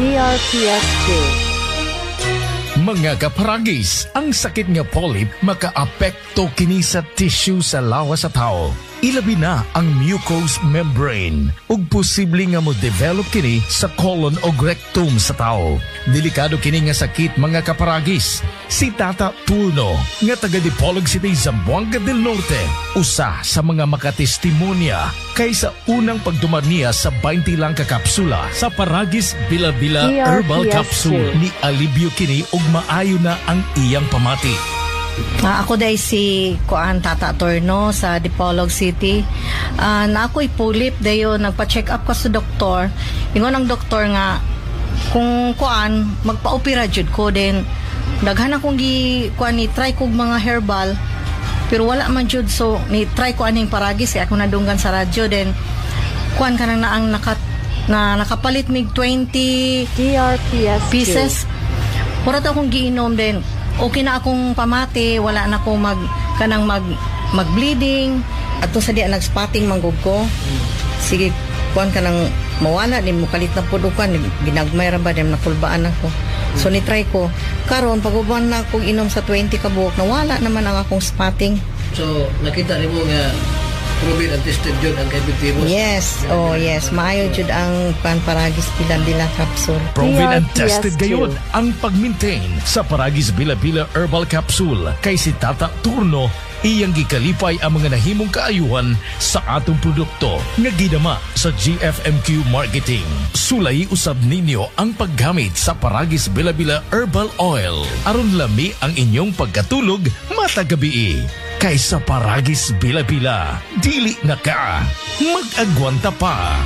DRPS2 Mga kaparagis, ang sakit nga polyp makaapekto kini sa tissue sa lawas sa tao. Ilabi na ang mucous membrane ug posible nga mo develop kini sa colon o rectum sa tao. Delikado kini nga sakit mga kaparagis. Si Tata Turno nga taga Dipolog City, Zamboanga del Norte, usa sa mga makatestimonya kaysa unang pagdumar niya sa 20 lang ka kapsula sa Paragis Bila-Bila DRPS2. Herbal Capsule ni alibyo kini ug maayo na ang iyang pamati. Ah, ako day si Kuan Tata Torno sa Dipolog City. Ah, na ako'y pulip dayo nagpa-check up ko sa doktor. Ingon ang doktor nga kung kuan magpa-opera jud ko din daghan akong gi kuan ni try kog mga herbal pero wala man jud so ni try ko aning paragis kaya ako nadunggan sa radyo then kuan ka na ang nakat na nakapalit mig 20 DRPS2 pieces. Mura akong giinom din. Okay na akong pamati, wala na akong mag kanang mag mag-bleeding. Ato sa diya nag-spotting manggug ko. Sige, kuan ka nang mawala din mo kalit na pud ukan ginagmay ra ba din nakulbaan ako. So ni try ko. Karon pag uban na akong inom sa 20 ka buok, nawala naman ang akong spotting. So, nakita ni mo nga proven and tested yun ang epidemos. Yes, oh yes, maayo jud ang panparagis bilang-bilang capsule. Proven and DRPS2. tested gayon ang pag-maintain sa Paragis Bila-Bila Herbal Capsule kay si Tata Turno iyang gikalipay ang mga nahimong kaayuhan sa atong produkto nga gidama sa GFMQ Marketing. Sulay usab ninyo ang paggamit sa Paragis Bila-Bila Herbal Oil aron lami ang inyong pagkatulog matag gabi. Kaysa Paragis Bila-Bila, dili na ka, mag-agwanta pa.